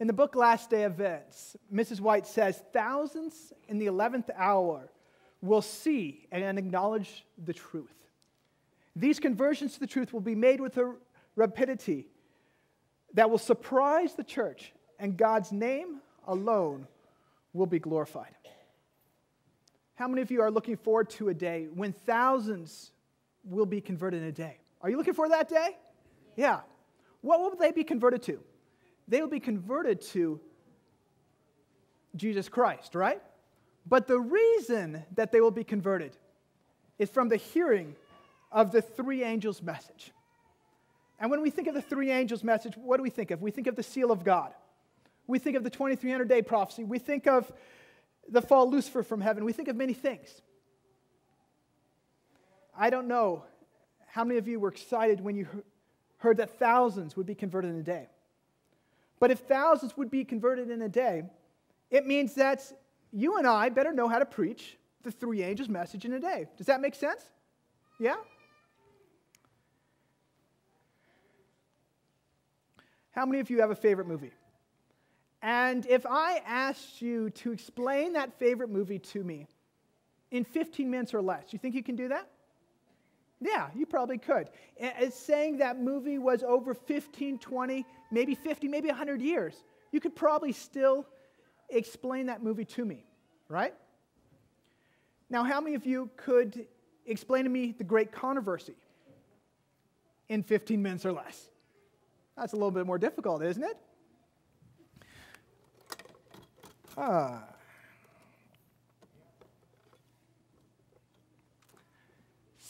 In the book Last Day Events, Mrs. White says thousands in the 11th hour will see and acknowledge the truth. These conversions to the truth will be made with a rapidity that will surprise the church, and God's name alone will be glorified. How many of you are looking forward to a day when thousands will be converted in a day? Are you looking for that day? Yeah. What will they be converted to? They will be converted to Jesus Christ, right? But the reason that they will be converted is from the hearing of the three angels' message. And when we think of the three angels' message, what do we think of? We think of the seal of God. We think of the 2300 day prophecy. We think of the fall Lucifer from heaven. We think of many things. I don't know how many of you were excited when you heard that thousands would be converted in a day. But if thousands would be converted in a day, it means that you and I better know how to preach the three angels' message in a day. Does that make sense? Yeah? How many of you have a favorite movie? And if I asked you to explain that favorite movie to me in 15 minutes or less, you think you can do that? Yeah, you probably could. It's saying that movie was over 15, 20, maybe 50, maybe 100 years. You could probably still explain that movie to me, right? Now, how many of you could explain to me the great controversy in 15 minutes or less? That's a little bit more difficult, isn't it? Ah.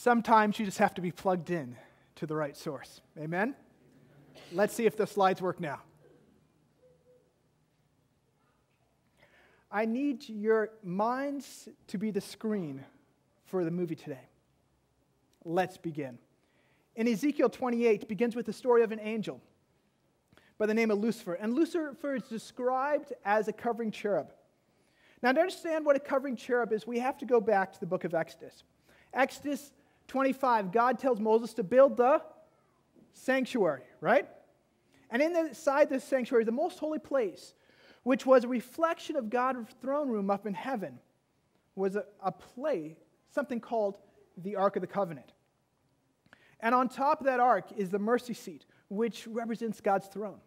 Sometimes you just have to be plugged in to the right source. Amen? Let's see if the slides work now. I need your minds to be the screen for the movie today. Let's begin. In Ezekiel 28 begins with the story of an angel by the name of Lucifer. And Lucifer is described as a covering cherub. Now, to understand what a covering cherub is, we have to go back to the book of Exodus. Exodus 25, God tells Moses to build the sanctuary, right? And inside this sanctuary, the most holy place, which was a reflection of God's throne room up in heaven, was a, a play, something called the Ark of the Covenant. And on top of that ark is the mercy seat, which represents God's throne.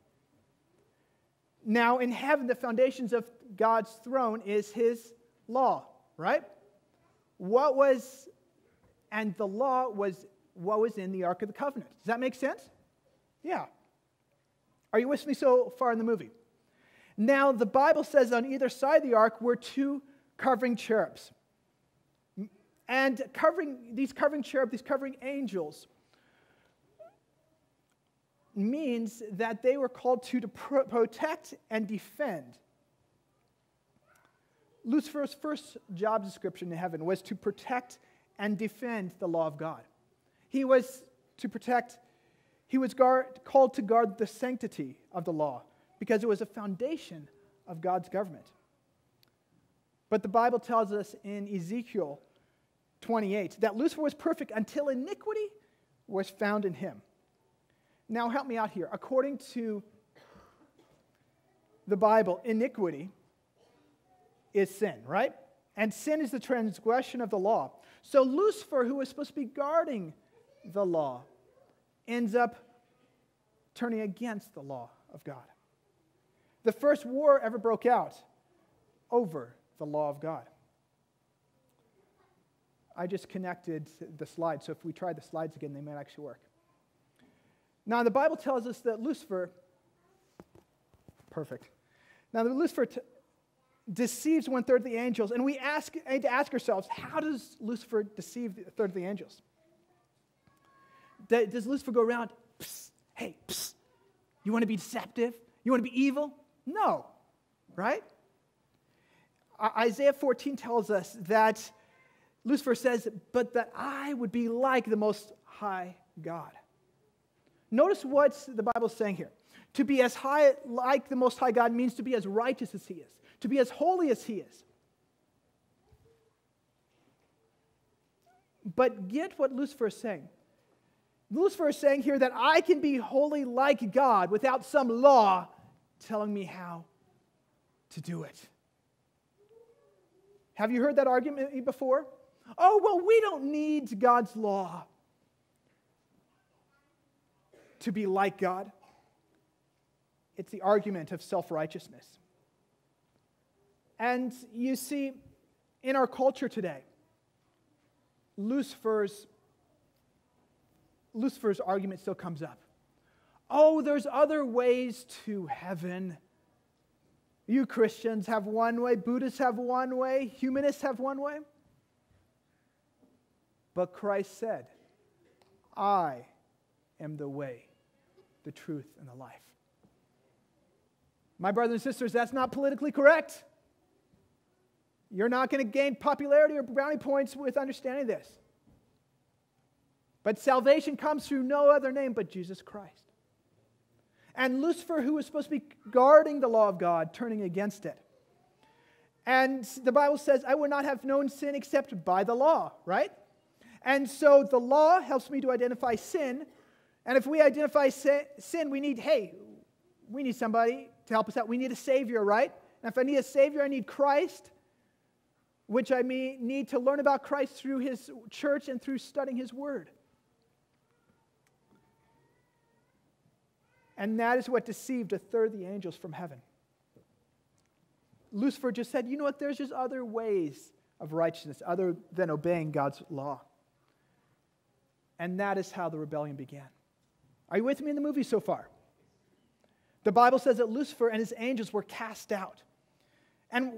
Now, in heaven, the foundations of God's throne is his law, right? What was and the law was what was in the Ark of the Covenant. Does that make sense? Yeah. Are you with me so far in the movie? Now, the Bible says on either side of the ark were two covering cherubs. And covering these covering cherubs, these covering angels, means that they were called to, to pro- protect and defend. Lucifer's first job description in heaven was to protect and defend the law of God. He was to protect, he was guard, called to guard the sanctity of the law because it was a foundation of God's government. But the Bible tells us in Ezekiel 28 that Lucifer was perfect until iniquity was found in him. Now, help me out here. According to the Bible, iniquity is sin, right? And sin is the transgression of the law. So Lucifer, who was supposed to be guarding the law, ends up turning against the law of God. The first war ever broke out over the law of God. I just connected the slides, so if we try the slides again, they might actually work. Now, the Bible tells us that Lucifer, perfect. Now, Lucifer t- deceives one third of the angels. And we ask, need to ask ourselves how does Lucifer deceive a third of the angels? Does Lucifer go around, psst, hey, psst, you want to be deceptive? You want to be evil? No, right? Isaiah 14 tells us that Lucifer says, but that I would be like the Most High God. Notice what the Bible is saying here. To be as high like the Most High God means to be as righteous as He is to be as holy as he is. But get what Lucifer is saying. Lucifer is saying here that I can be holy like God without some law telling me how to do it. Have you heard that argument before? Oh, well, we don't need God's law to be like God. It's the argument of self righteousness. And you see, in our culture today, Lucifer's, Lucifer's argument still comes up. Oh, there's other ways to heaven. You Christians have one way, Buddhists have one way, humanists have one way. But Christ said, I am the way, the truth, and the life. My brothers and sisters, that's not politically correct. You're not going to gain popularity or brownie points with understanding this. But salvation comes through no other name but Jesus Christ. And Lucifer, who was supposed to be guarding the law of God, turning against it. And the Bible says, I would not have known sin except by the law, right? And so the law helps me to identify sin. And if we identify sin, we need, hey, we need somebody to help us out. We need a Savior, right? And if I need a Savior, I need Christ which I may need to learn about Christ through his church and through studying his word. And that is what deceived a third of the angels from heaven. Lucifer just said, you know what, there's just other ways of righteousness other than obeying God's law. And that is how the rebellion began. Are you with me in the movie so far? The Bible says that Lucifer and his angels were cast out. And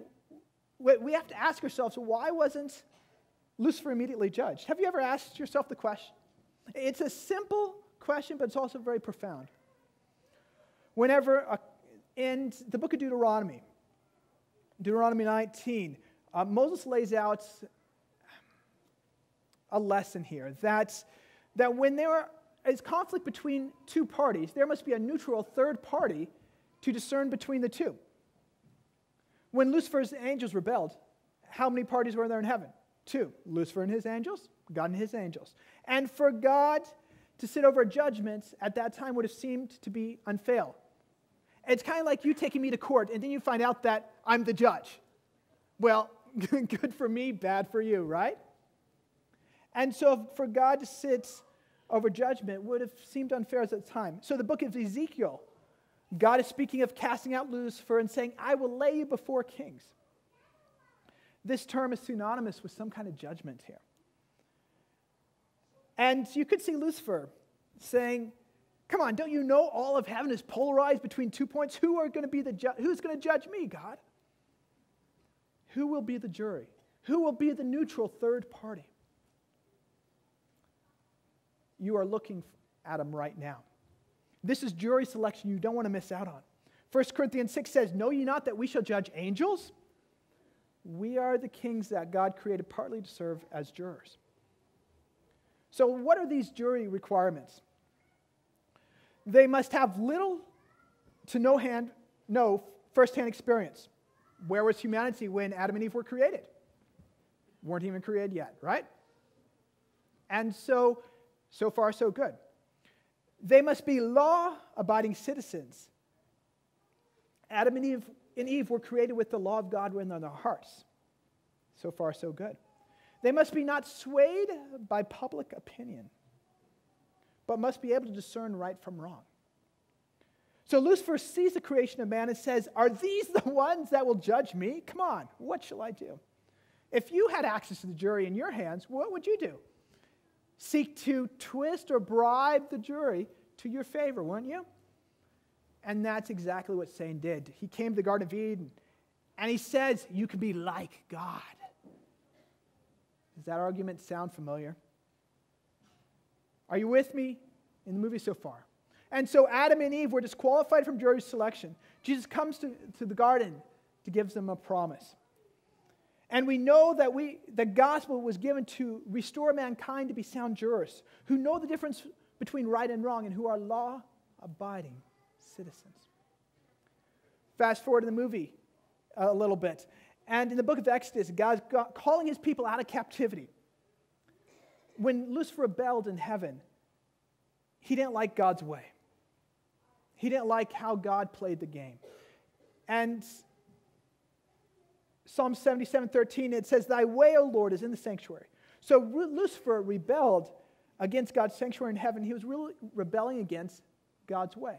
we have to ask ourselves why wasn't Lucifer immediately judged? Have you ever asked yourself the question? It's a simple question, but it's also very profound. Whenever uh, in the book of Deuteronomy, Deuteronomy 19, uh, Moses lays out a lesson here that, that when there is conflict between two parties, there must be a neutral third party to discern between the two. When Lucifer's angels rebelled, how many parties were there in heaven? Two Lucifer and his angels, God and his angels. And for God to sit over a judgment at that time would have seemed to be unfair. It's kind of like you taking me to court and then you find out that I'm the judge. Well, good for me, bad for you, right? And so for God to sit over judgment would have seemed unfair at the time. So the book of Ezekiel God is speaking of casting out Lucifer and saying, I will lay you before kings. This term is synonymous with some kind of judgment here. And you could see Lucifer saying, Come on, don't you know all of heaven is polarized between two points? Who are going to be the ju- who's going to judge me, God? Who will be the jury? Who will be the neutral third party? You are looking at him right now. This is jury selection you don't want to miss out on. 1 Corinthians 6 says, Know ye not that we shall judge angels? We are the kings that God created partly to serve as jurors. So, what are these jury requirements? They must have little to no hand, no firsthand experience. Where was humanity when Adam and Eve were created? Weren't even created yet, right? And so, so far, so good. They must be law abiding citizens. Adam and Eve, and Eve were created with the law of God written on their hearts. So far, so good. They must be not swayed by public opinion, but must be able to discern right from wrong. So Lucifer sees the creation of man and says, Are these the ones that will judge me? Come on, what shall I do? If you had access to the jury in your hands, what would you do? seek to twist or bribe the jury to your favor, wouldn't you? And that's exactly what Satan did. He came to the Garden of Eden and he says, You can be like God. Does that argument sound familiar? Are you with me in the movie so far? And so Adam and Eve were disqualified from jury selection. Jesus comes to, to the garden to give them a promise. And we know that we, the gospel was given to restore mankind to be sound jurors who know the difference between right and wrong and who are law abiding citizens. Fast forward to the movie uh, a little bit. And in the book of Exodus, God's calling his people out of captivity. When Lucifer rebelled in heaven, he didn't like God's way. He didn't like how God played the game. And Psalm 77 13, it says, Thy way, O Lord, is in the sanctuary. So Lucifer rebelled against God's sanctuary in heaven. He was really rebelling against God's way.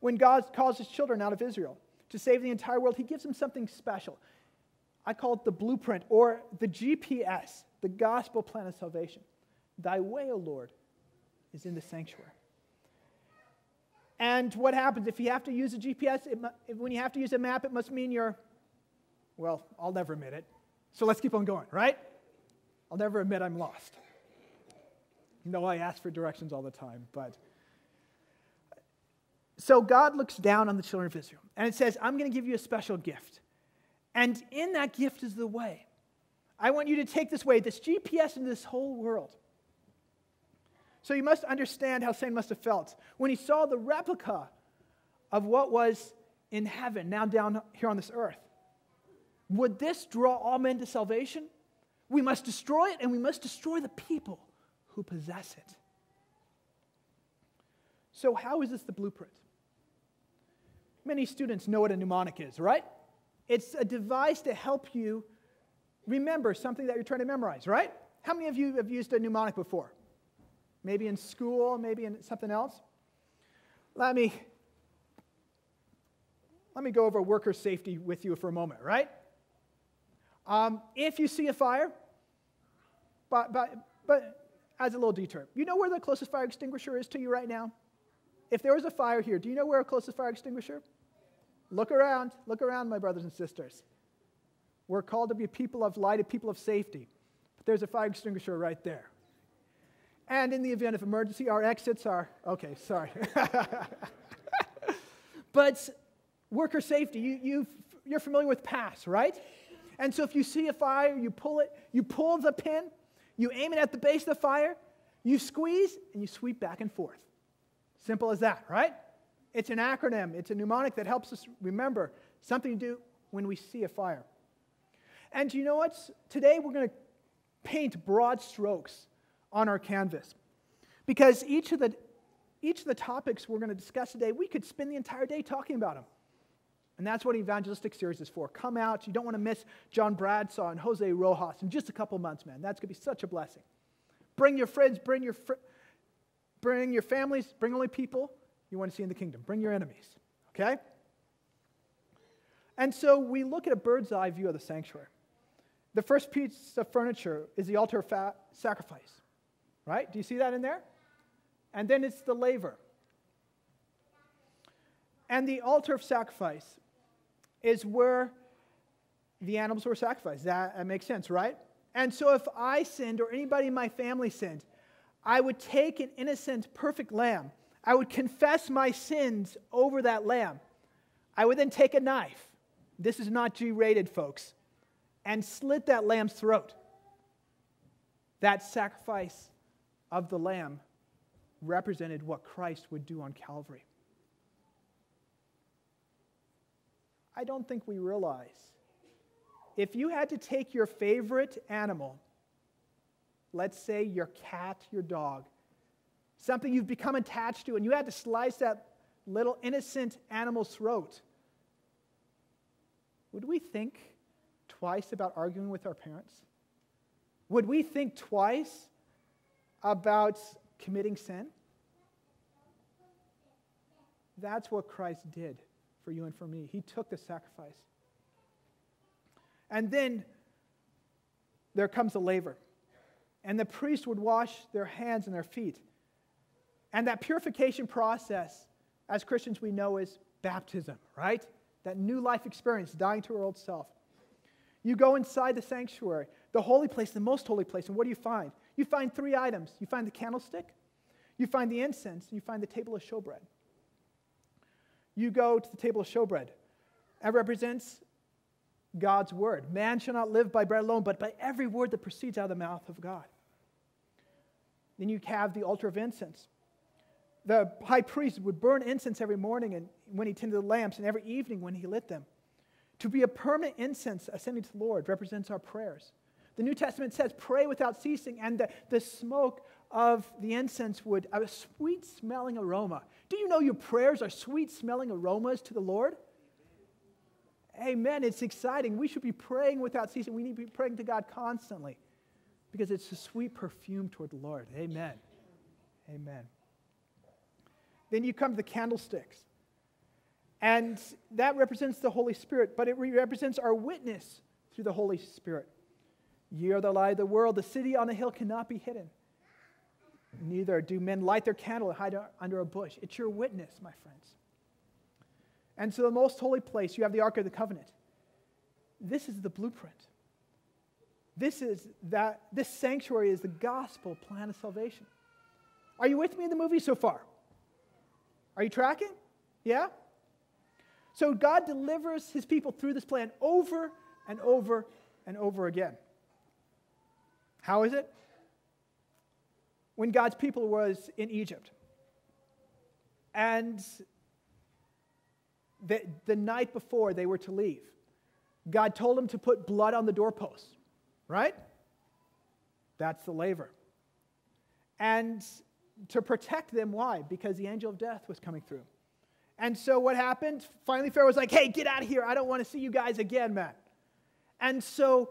When God calls his children out of Israel to save the entire world, he gives them something special. I call it the blueprint or the GPS, the gospel plan of salvation. Thy way, O Lord, is in the sanctuary. And what happens if you have to use a GPS? It, when you have to use a map, it must mean you're, well, I'll never admit it. So let's keep on going, right? I'll never admit I'm lost. No, I ask for directions all the time, but. So God looks down on the children of Israel, and it says, I'm going to give you a special gift. And in that gift is the way. I want you to take this way, this GPS in this whole world. So you must understand how Satan must have felt when he saw the replica of what was in heaven, now down here on this earth. Would this draw all men to salvation? We must destroy it, and we must destroy the people who possess it. So, how is this the blueprint? Many students know what a mnemonic is, right? It's a device to help you remember something that you're trying to memorize, right? How many of you have used a mnemonic before? maybe in school, maybe in something else. Let me, let me go over worker safety with you for a moment, right? Um, if you see a fire, but, but, but as a little detour, you know where the closest fire extinguisher is to you right now? If there was a fire here, do you know where a closest fire extinguisher? Look around, look around, my brothers and sisters. We're called to be people of light, a people of safety. But there's a fire extinguisher right there. And in the event of emergency, our exits are okay, sorry. but worker safety, you, you, you're familiar with PASS, right? And so if you see a fire, you pull it, you pull the pin, you aim it at the base of the fire, you squeeze, and you sweep back and forth. Simple as that, right? It's an acronym, it's a mnemonic that helps us remember something to do when we see a fire. And you know what? Today we're going to paint broad strokes on our canvas. Because each of the, each of the topics we're going to discuss today, we could spend the entire day talking about them. And that's what evangelistic series is for. Come out. You don't want to miss John Bradshaw and Jose Rojas in just a couple months, man. That's going to be such a blessing. Bring your friends, bring your, fr- bring your families, bring only people you want to see in the kingdom. Bring your enemies, okay? And so we look at a bird's eye view of the sanctuary. The first piece of furniture is the altar of sacrifice. Right? Do you see that in there? And then it's the laver. And the altar of sacrifice is where the animals were sacrificed. That, that makes sense, right? And so if I sinned or anybody in my family sinned, I would take an innocent, perfect lamb. I would confess my sins over that lamb. I would then take a knife. This is not G rated, folks. And slit that lamb's throat. That sacrifice of the Lamb represented what Christ would do on Calvary. I don't think we realize if you had to take your favorite animal, let's say your cat, your dog, something you've become attached to, and you had to slice that little innocent animal's throat, would we think twice about arguing with our parents? Would we think twice about committing sin? That's what Christ did for you and for me. He took the sacrifice. And then there comes the laver. And the priest would wash their hands and their feet. And that purification process, as Christians, we know is baptism, right? That new life experience, dying to our old self. You go inside the sanctuary, the holy place, the most holy place, and what do you find? you find three items you find the candlestick, you find the incense, and you find the table of showbread. You go to the table of showbread. That represents God's word. Man shall not live by bread alone, but by every word that proceeds out of the mouth of God. Then you have the altar of incense. The high priest would burn incense every morning and when he tended the lamps, and every evening when he lit them. To be a permanent incense ascending to the Lord represents our prayers. The New Testament says, pray without ceasing, and the, the smoke of the incense would, a sweet smelling aroma. Do you know your prayers are sweet smelling aromas to the Lord? Amen. It's exciting. We should be praying without ceasing. We need to be praying to God constantly because it's a sweet perfume toward the Lord. Amen. Amen. Then you come to the candlesticks. And that represents the Holy Spirit, but it represents our witness through the Holy Spirit. Ye are the light of the world. The city on a hill cannot be hidden. Neither do men light their candle and hide under a bush. It's your witness, my friends. And so, the most holy place, you have the Ark of the Covenant. This is the blueprint. This is that this sanctuary is the gospel plan of salvation. Are you with me in the movie so far? Are you tracking? Yeah? So God delivers his people through this plan over and over and over again. How is it? When God's people was in Egypt. And the, the night before they were to leave, God told them to put blood on the doorposts, right? That's the laver. And to protect them, why? Because the angel of death was coming through. And so what happened? Finally, Pharaoh was like, hey, get out of here. I don't want to see you guys again, man. And so,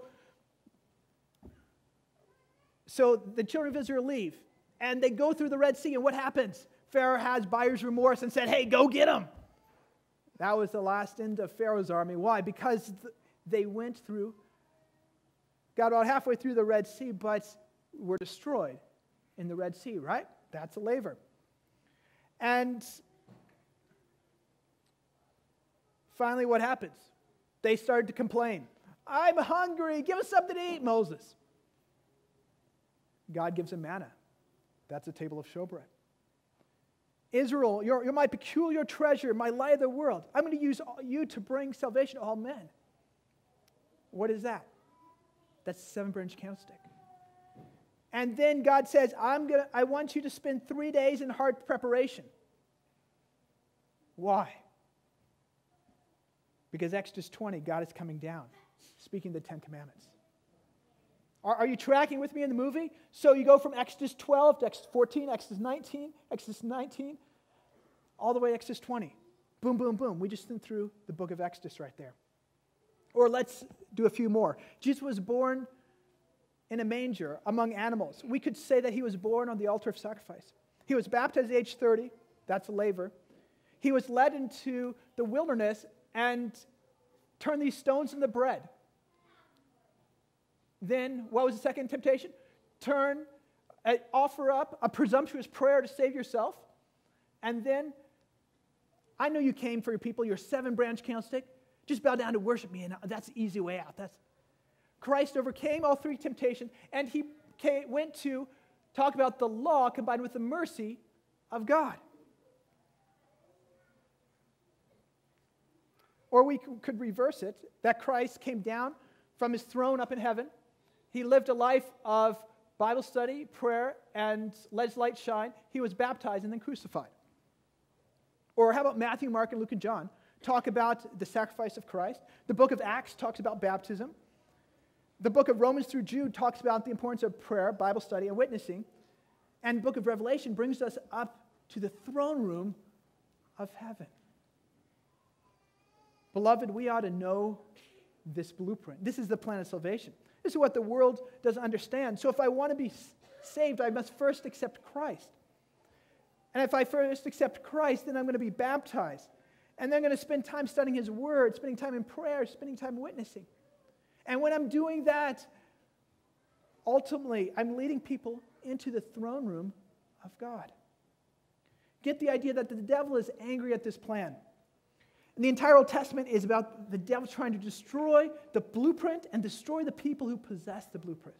so the children of Israel leave and they go through the Red Sea. And what happens? Pharaoh has buyer's remorse and said, hey, go get them. That was the last end of Pharaoh's army. Why? Because they went through, got about halfway through the Red Sea, but were destroyed in the Red Sea, right? That's a laver. And finally, what happens? They started to complain. I'm hungry. Give us something to eat, Moses. God gives them manna. That's a table of showbread. Israel, you're, you're my peculiar treasure, my light of the world. I'm going to use you to bring salvation to all men. What is that? That's a seven branch candlestick. And then God says, I'm gonna, I want you to spend three days in hard preparation. Why? Because Exodus 20, God is coming down, speaking the Ten Commandments. Are, are, you tracking with me in the movie? So you go from Exodus 12 to Exodus 14, Exodus 19, Exodus 19, all the way to Exodus 20. Boom, boom, boom. We just went through the book of Exodus right there. Or let's do a few more. Jesus was born in a manger among animals. We could say that he was born on the altar of sacrifice. He was baptized at age 30, that's a laver. He was led into the wilderness and turned these stones into bread. Then, what was the second temptation? Turn, uh, offer up a presumptuous prayer to save yourself. And then, I know you came for your people, your seven branch candlestick. Just bow down to worship me, and that's the easy way out. That's Christ overcame all three temptations, and he came, went to talk about the law combined with the mercy of God. Or we could reverse it that Christ came down from his throne up in heaven. He lived a life of Bible study, prayer, and let his light shine. He was baptized and then crucified. Or how about Matthew, Mark, and Luke, and John talk about the sacrifice of Christ? The book of Acts talks about baptism. The book of Romans through Jude talks about the importance of prayer, Bible study, and witnessing. And the book of Revelation brings us up to the throne room of heaven. Beloved, we ought to know this blueprint. This is the plan of salvation. This is what the world doesn't understand. So if I want to be saved, I must first accept Christ. And if I first accept Christ, then I'm going to be baptized. And then I'm going to spend time studying His Word, spending time in prayer, spending time witnessing. And when I'm doing that, ultimately, I'm leading people into the throne room of God. Get the idea that the devil is angry at this plan. The entire Old Testament is about the devil trying to destroy the blueprint and destroy the people who possess the blueprint.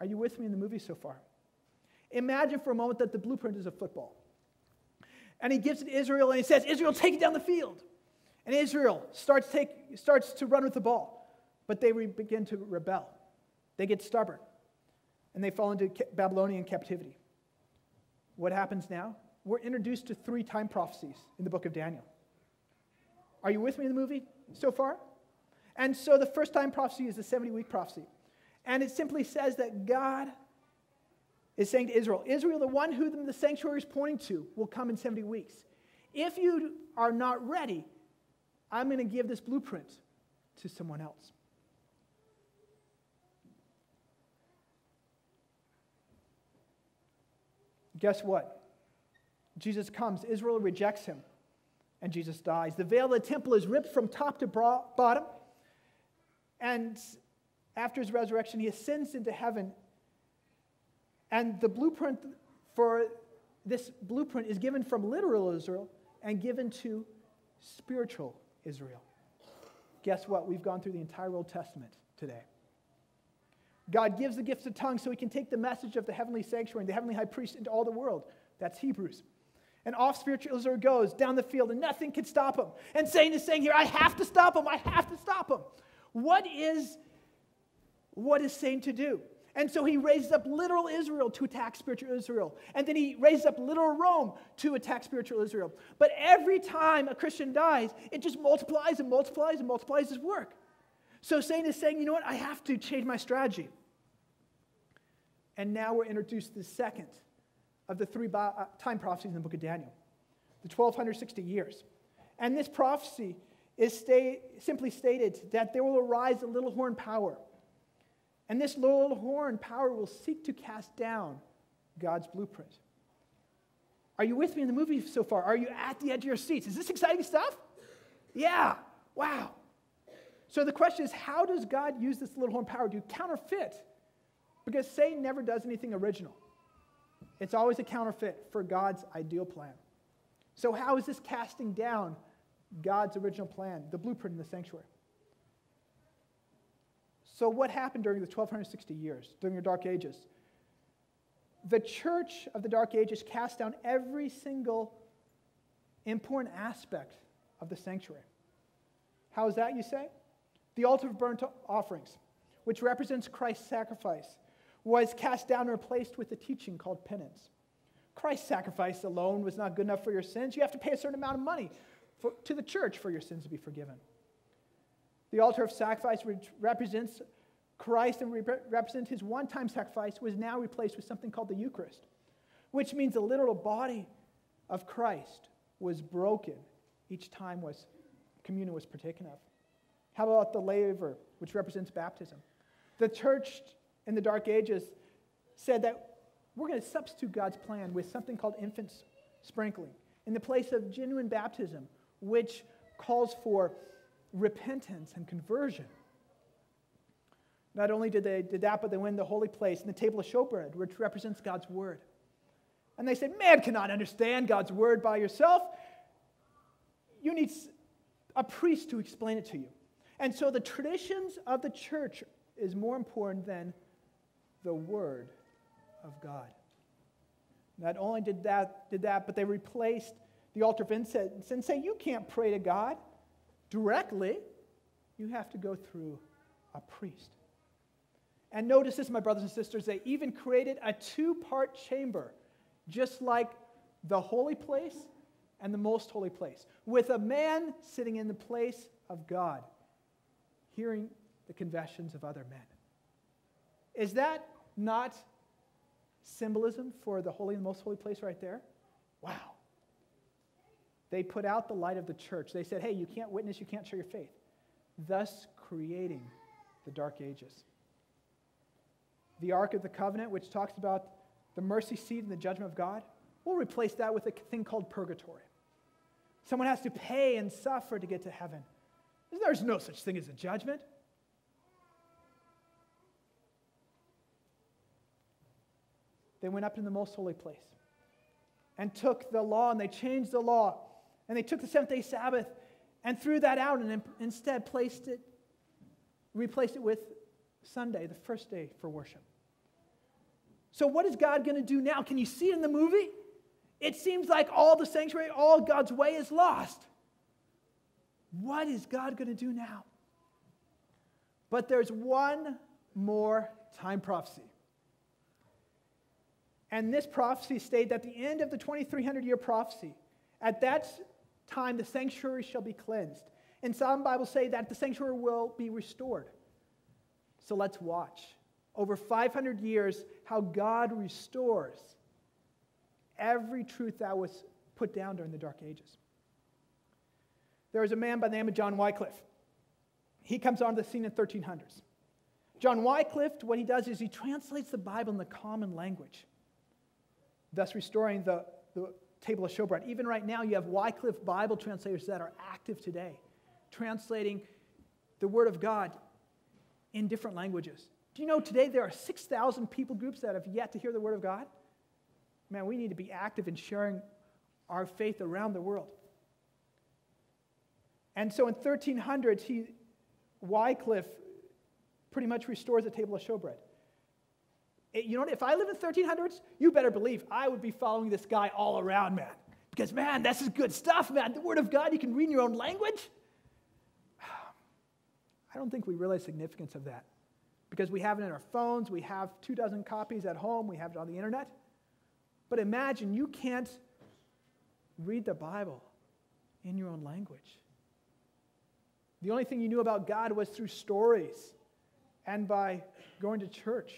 Are you with me in the movie so far? Imagine for a moment that the blueprint is a football. And he gives it to Israel and he says, Israel, take it down the field. And Israel starts, take, starts to run with the ball, but they re- begin to rebel. They get stubborn, and they fall into Babylonian captivity. What happens now? We're introduced to three time prophecies in the book of Daniel. Are you with me in the movie so far? And so the first time prophecy is the 70 week prophecy. And it simply says that God is saying to Israel, Israel, the one who the sanctuary is pointing to, will come in 70 weeks. If you are not ready, I'm going to give this blueprint to someone else. Guess what? Jesus comes, Israel rejects him, and Jesus dies. The veil of the temple is ripped from top to bottom, and after his resurrection, he ascends into heaven. And the blueprint for this blueprint is given from literal Israel and given to spiritual Israel. Guess what? We've gone through the entire Old Testament today. God gives the gifts of tongues so he can take the message of the heavenly sanctuary and the heavenly high priest into all the world. That's Hebrews. And off spiritual Israel goes down the field, and nothing can stop him. And Satan is saying here, I have to stop him. I have to stop him. What is, what is Satan to do? And so he raises up literal Israel to attack spiritual Israel. And then he raises up literal Rome to attack spiritual Israel. But every time a Christian dies, it just multiplies and multiplies and multiplies his work. So Satan is saying, you know what? I have to change my strategy. And now we're introduced to the second of the three uh, time prophecies in the book of Daniel, the 1260 years. And this prophecy is stay, simply stated that there will arise a little horn power and this little horn power will seek to cast down God's blueprint. Are you with me in the movie so far? Are you at the edge of your seats? Is this exciting stuff? Yeah. Wow. So the question is how does God use this little horn power to counterfeit? Because Satan never does anything original, it's always a counterfeit for God's ideal plan. So, how is this casting down God's original plan, the blueprint in the sanctuary? So, what happened during the 1260 years, during the Dark Ages? The church of the Dark Ages cast down every single important aspect of the sanctuary. How is that, you say? The altar of burnt offerings, which represents Christ's sacrifice, was cast down and replaced with a teaching called penance. Christ's sacrifice alone was not good enough for your sins. You have to pay a certain amount of money for, to the church for your sins to be forgiven. The altar of sacrifice, which represents Christ and represents his one time sacrifice, was now replaced with something called the Eucharist, which means the literal body of Christ was broken each time was communion was partaken of. How about the laver, which represents baptism? The church in the Dark Ages said that we're going to substitute God's plan with something called infant sprinkling in the place of genuine baptism, which calls for repentance and conversion. Not only did they did that, but they went the holy place and the table of showbread, which represents God's word. And they said, Man cannot understand God's word by yourself. You need a priest to explain it to you. And so the traditions of the church is more important than the word of God. Not only did that, did that, but they replaced the altar of incense and say, You can't pray to God directly, you have to go through a priest. And notice this, my brothers and sisters, they even created a two part chamber, just like the holy place and the most holy place, with a man sitting in the place of God, hearing the confessions of other men. Is that not symbolism for the holy and most holy place right there? Wow. They put out the light of the church. They said, hey, you can't witness, you can't share your faith, thus creating the dark ages. The Ark of the Covenant, which talks about the mercy seat and the judgment of God, we'll replace that with a thing called purgatory. Someone has to pay and suffer to get to heaven. There's no such thing as a judgment. They went up in the most holy place and took the law and they changed the law and they took the seventh day Sabbath and threw that out and instead placed it, replaced it with Sunday, the first day for worship. So, what is God going to do now? Can you see it in the movie? It seems like all the sanctuary, all God's way is lost. What is God going to do now? But there's one more time prophecy. And this prophecy stated at the end of the 2300 year prophecy, at that time the sanctuary shall be cleansed. And some Bibles say that the sanctuary will be restored. So let's watch. Over 500 years, how God restores every truth that was put down during the Dark Ages. There was a man by the name of John Wycliffe. He comes onto the scene in 1300s. John Wycliffe, what he does is he translates the Bible in the common language, thus restoring the, the table of showbread. Even right now, you have Wycliffe Bible translators that are active today, translating the Word of God in different languages. Do you know today there are 6,000 people groups that have yet to hear the Word of God? Man, we need to be active in sharing our faith around the world. And so in 1300s, he, Wycliffe pretty much restores the table of showbread. You know what? If I live in 1300s, you better believe I would be following this guy all around, man. Because, man, this is good stuff, man. The Word of God, you can read in your own language. I don't think we realize the significance of that. Because we have it in our phones, we have two dozen copies at home, we have it on the internet. But imagine you can't read the Bible in your own language. The only thing you knew about God was through stories and by going to church.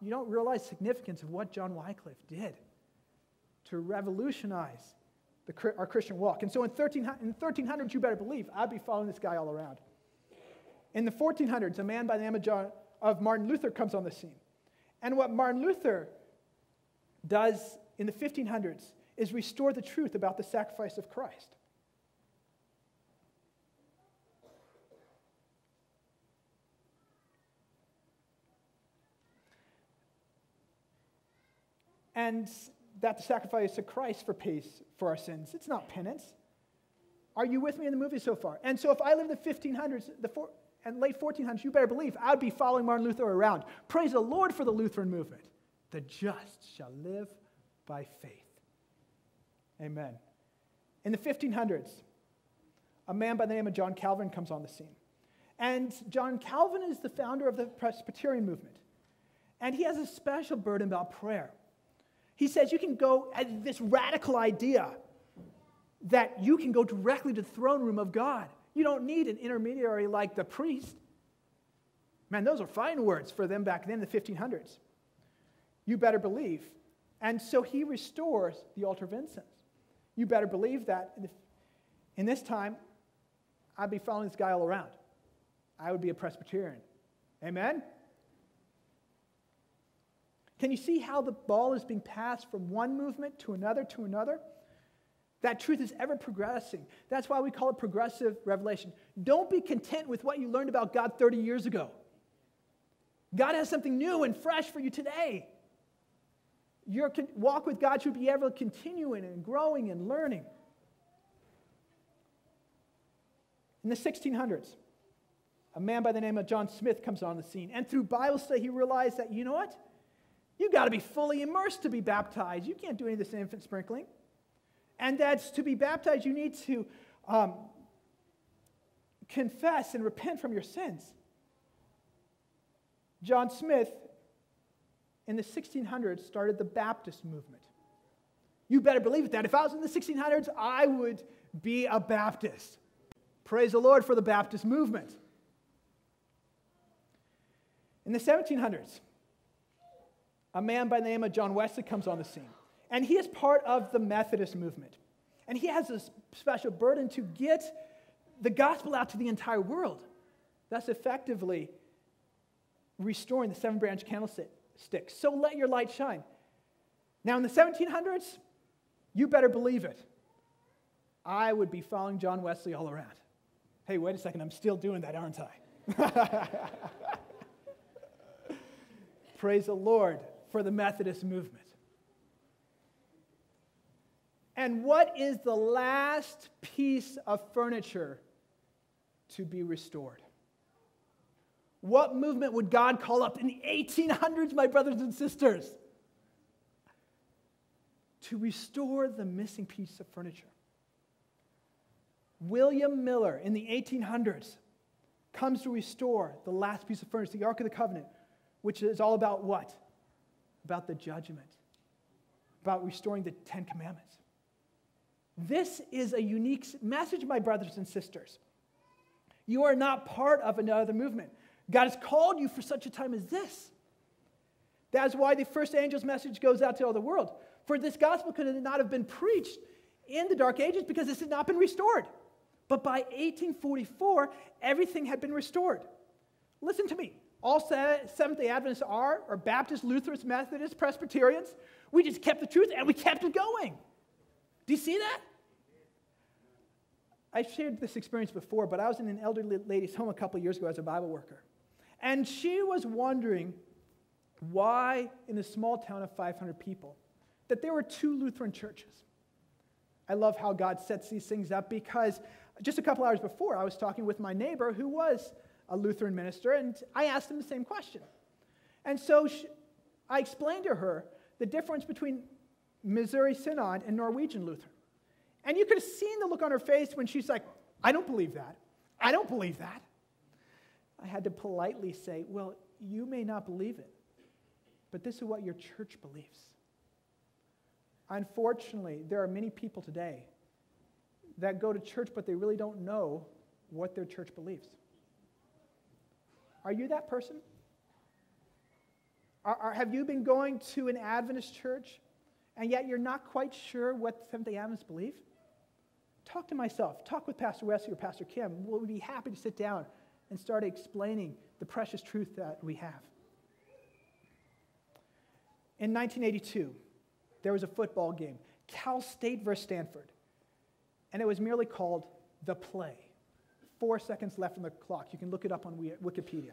You don't realize the significance of what John Wycliffe did to revolutionize the, our Christian walk. And so in, 13, in 1300s, you better believe, I'd be following this guy all around. In the 1400s, a man by the name of, John, of Martin Luther comes on the scene. And what Martin Luther does in the 1500s is restore the truth about the sacrifice of Christ. And that the sacrifice of Christ for peace for our sins. It's not penance. Are you with me in the movie so far? And so if I live in the 1500s the four, and late 1400s, you better believe I'd be following Martin Luther around. Praise the Lord for the Lutheran movement. The just shall live by faith. Amen. In the 1500s, a man by the name of John Calvin comes on the scene. And John Calvin is the founder of the Presbyterian movement. And he has a special burden about prayer. He says you can go at this radical idea that you can go directly to the throne room of God. You don't need an intermediary like the priest. Man, those are fine words for them back then the 1500s. You better believe. And so he restores the altar of incense. You better believe that in this time, I'd be following this guy all around. I would be a Presbyterian. Amen? Can you see how the ball is being passed from one movement to another to another? That truth is ever progressing. That's why we call it progressive revelation. Don't be content with what you learned about God 30 years ago. God has something new and fresh for you today. Your walk with God should be ever continuing and growing and learning. In the 1600s, a man by the name of John Smyth comes on the scene. And through Bible study, he realized that, you know what? You've got to be fully immersed to be baptized. You can't do any of this infant sprinkling. And that's to be baptized, you need to um, confess and repent from your sins. John Smyth in the 1600s, started the Baptist movement. You better believe it that if I was in the 1600s, I would be a Baptist. Praise the Lord for the Baptist movement. In the 1700s, a man by the name of John Wesley comes on the scene. And he is part of the Methodist movement. And he has a special burden to get the gospel out to the entire world, thus effectively restoring the seven branch candlestick. So let your light shine. Now, in the 1700s, you better believe it. I would be following John Wesley all around. Hey, wait a second, I'm still doing that, aren't I? Praise the Lord for the Methodist movement. And what is the last piece of furniture to be restored? What movement would God call up in the 1800s, my brothers and sisters? To restore the missing piece of furniture. William Miller in the 1800s comes to restore the last piece of furniture, the Ark of the Covenant, which is all about what? About the judgment, about restoring the Ten Commandments. This is a unique message, my brothers and sisters. You are not part of another movement. God has called you for such a time as this. That's why the first angel's message goes out to all the world. For this gospel could not have been preached in the Dark Ages because this had not been restored. But by 1844, everything had been restored. Listen to me. All Seventh day Adventists are, or Baptists, Lutherans, Methodists, Presbyterians. We just kept the truth and we kept it going. Do you see that? I shared this experience before, but I was in an elderly lady's home a couple years ago as a Bible worker. And she was wondering why, in a small town of 500 people, that there were two Lutheran churches. I love how God sets these things up because just a couple hours before, I was talking with my neighbor who was a Lutheran minister, and I asked him the same question. And so she, I explained to her the difference between Missouri Synod and Norwegian Lutheran. And you could have seen the look on her face when she's like, I don't believe that. I don't believe that. I had to politely say, Well, you may not believe it, but this is what your church believes. Unfortunately, there are many people today that go to church, but they really don't know what their church believes. Are you that person? Are, are, have you been going to an Adventist church and yet you're not quite sure what Seventh day Adventists believe? Talk to myself. Talk with Pastor Wesley or Pastor Kim. We'll be happy to sit down and start explaining the precious truth that we have. In 1982, there was a football game, Cal State versus Stanford, and it was merely called The Play. Four seconds left on the clock. You can look it up on Wikipedia.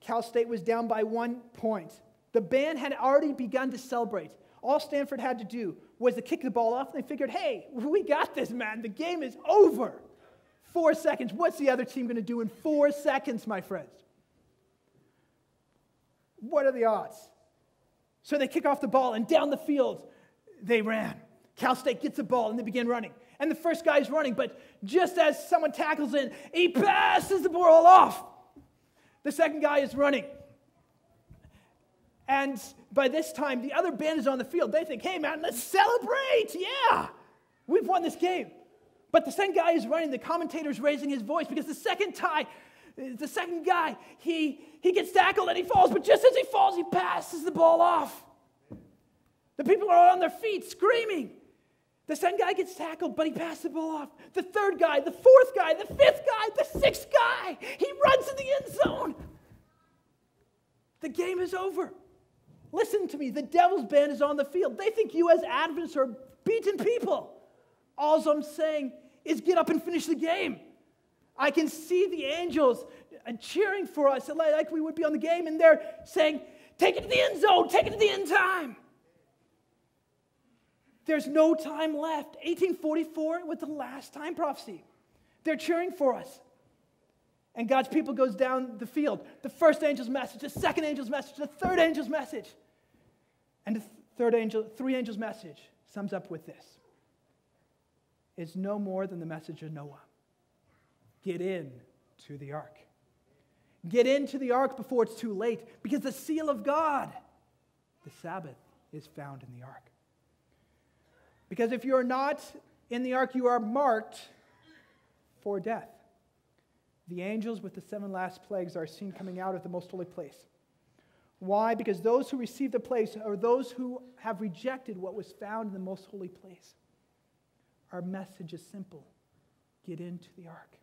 Cal State was down by one point. The band had already begun to celebrate. All Stanford had to do was to kick the ball off, and they figured, hey, we got this, man. The game is over. Four seconds. What's the other team going to do in four seconds, my friends? What are the odds? So they kick off the ball, and down the field they ran. Cal State gets the ball, and they begin running. And the first guy is running, but just as someone tackles in, he passes the ball off. The second guy is running. And by this time, the other band is on the field. They think, hey, man, let's celebrate. Yeah, we've won this game. But the second guy is running. The commentator is raising his voice because the second tie, the second guy, he, he gets tackled and he falls. But just as he falls, he passes the ball off. The people are on their feet screaming. The second guy gets tackled, but he passes the ball off. The third guy, the fourth guy, the fifth guy, the sixth guy, he runs in the end zone. The game is over. Listen to me, the devil's band is on the field. They think you, as Adventists, are beaten people. All I'm saying is get up and finish the game. I can see the angels cheering for us like we would be on the game, and they're saying, Take it to the end zone, take it to the end time. There's no time left. 1844 was the last time prophecy. They're cheering for us. And God's people goes down the field. The first angel's message, the second angel's message, the third angel's message. And the third angel, three angels' message sums up with this. It's no more than the message of Noah. Get in to the ark. Get into the ark before it's too late, because the seal of God, the Sabbath, is found in the ark. Because if you're not in the ark, you are marked for death. The angels with the seven last plagues are seen coming out of the most holy place. Why? Because those who receive the place are those who have rejected what was found in the most holy place. Our message is simple get into the ark.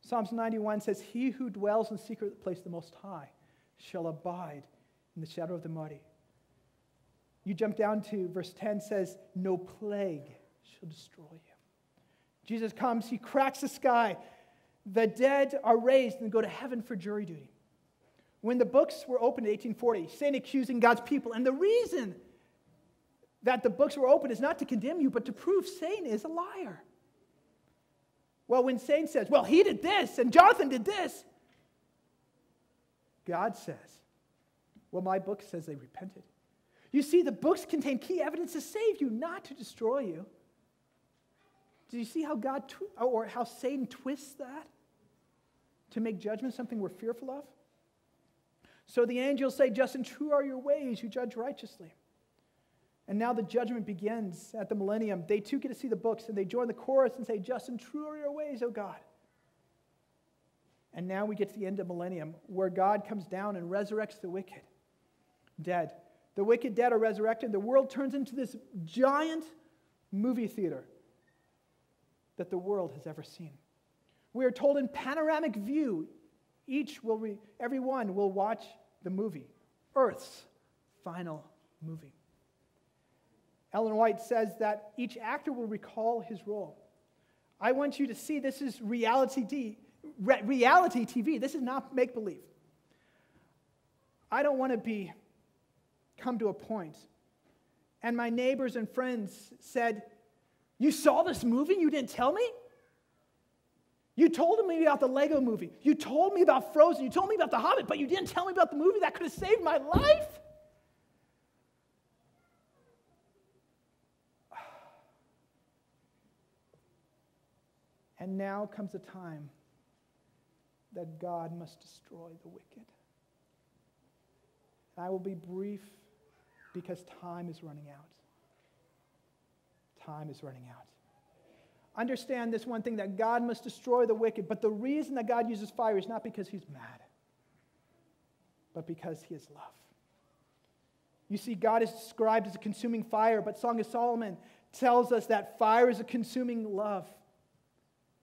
Psalms 91 says, He who dwells in the secret place the Most High shall abide in the shadow of the mighty. You jump down to verse 10 says, No plague shall destroy you. Jesus comes, he cracks the sky. The dead are raised and go to heaven for jury duty. When the books were opened in 1840, Satan accusing God's people, and the reason that the books were opened is not to condemn you, but to prove Satan is a liar. Well, when Satan says, Well, he did this and Jonathan did this, God says, Well, my book says they repented. You see, the books contain key evidence to save you, not to destroy you. Do you see how God tw- oh, or how Satan twists that to make judgment something we're fearful of? So the angels say, Just and true are your ways, you judge righteously. And now the judgment begins at the millennium. They too get to see the books and they join the chorus and say, Just and true are your ways, O God. And now we get to the end of millennium where God comes down and resurrects the wicked dead. The wicked dead are resurrected. The world turns into this giant movie theater that the world has ever seen. We are told in panoramic view, each will re, everyone will watch the movie, Earth's final movie. Ellen White says that each actor will recall his role. I want you to see this is reality, D, re, reality TV. This is not make believe. I don't want to be come to a point. And my neighbors and friends said, You saw this movie? You didn't tell me? You told me about the Lego movie. You told me about Frozen. You told me about The Hobbit, but you didn't tell me about the movie that could have saved my life? And now comes a time that God must destroy the wicked. I will be brief because time is running out. Time is running out. Understand this one thing that God must destroy the wicked, but the reason that God uses fire is not because he's mad, but because he is love. You see, God is described as a consuming fire, but Song of Solomon tells us that fire is a consuming love.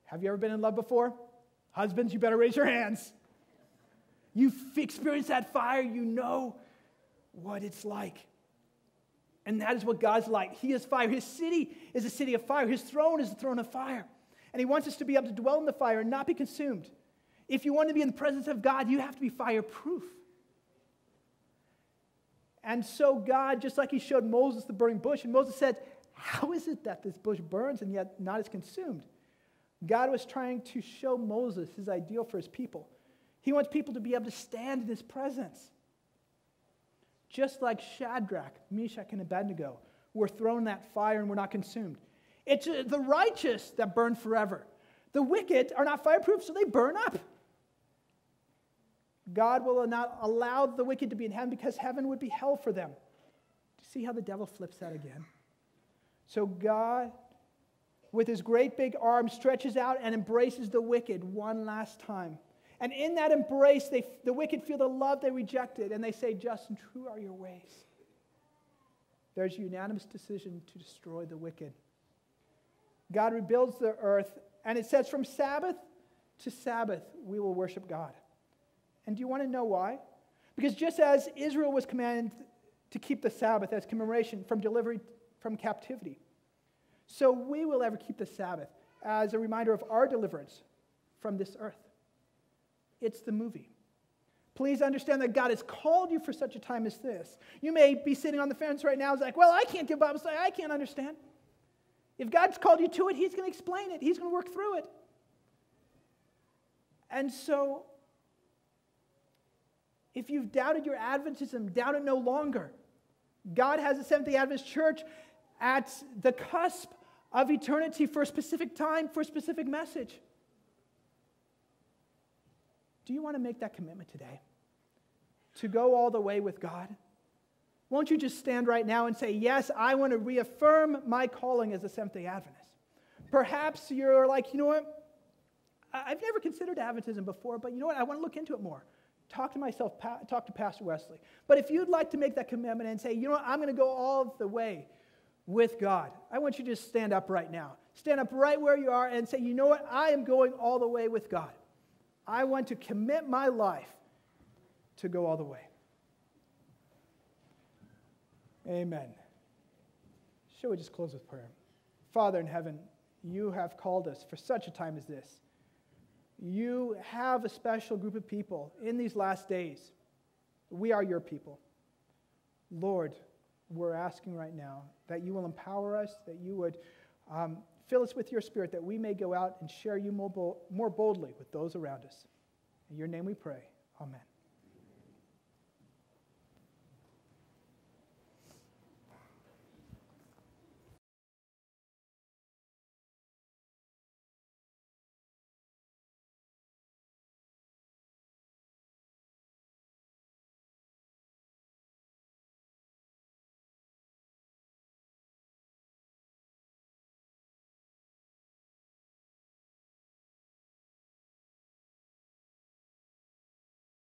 Have you ever been in love before? Husbands, you better raise your hands. You've experienced that fire, you know what it's like. And that is what God's like. He is fire. His city is a city of fire. His throne is a throne of fire. And He wants us to be able to dwell in the fire and not be consumed. If you want to be in the presence of God, you have to be fireproof. And so, God, just like He showed Moses the burning bush, and Moses said, How is it that this bush burns and yet not is consumed? God was trying to show Moses his ideal for his people. He wants people to be able to stand in His presence just like Shadrach, Meshach, and Abednego were thrown in that fire and were not consumed. It's uh, the righteous that burn forever. The wicked are not fireproof, so they burn up. God will not allow the wicked to be in heaven because heaven would be hell for them. Do you see how the devil flips that again? So God, with his great big arm, stretches out and embraces the wicked one last time. And in that embrace, they, the wicked feel the love they rejected, and they say, Just and true are your ways. There's a unanimous decision to destroy the wicked. God rebuilds the earth, and it says, From Sabbath to Sabbath, we will worship God. And do you want to know why? Because just as Israel was commanded to keep the Sabbath as commemoration from delivery from captivity, so we will ever keep the Sabbath as a reminder of our deliverance from this earth. It's the movie. Please understand that God has called you for such a time as this. You may be sitting on the fence right now, like, well, I can't give Bible study, I can't understand. If God's called you to it, He's going to explain it, He's going to work through it. And so, if you've doubted your Adventism, doubt it no longer. God has a Seventh day Adventist church at the cusp of eternity for a specific time, for a specific message. Do you want to make that commitment today? To go all the way with God? Won't you just stand right now and say, Yes, I want to reaffirm my calling as a Seventh day Adventist? Perhaps you're like, You know what? I've never considered Adventism before, but you know what? I want to look into it more. Talk to myself, talk to Pastor Wesley. But if you'd like to make that commitment and say, You know what? I'm going to go all the way with God, I want you to just stand up right now. Stand up right where you are and say, You know what? I am going all the way with God. I want to commit my life to go all the way. Amen. Shall we just close with prayer? Father in heaven, you have called us for such a time as this. You have a special group of people in these last days. We are your people. Lord, we're asking right now that you will empower us, that you would um, Fill us with your spirit that we may go out and share you more, boldly with those around us. In your name we pray. Amen.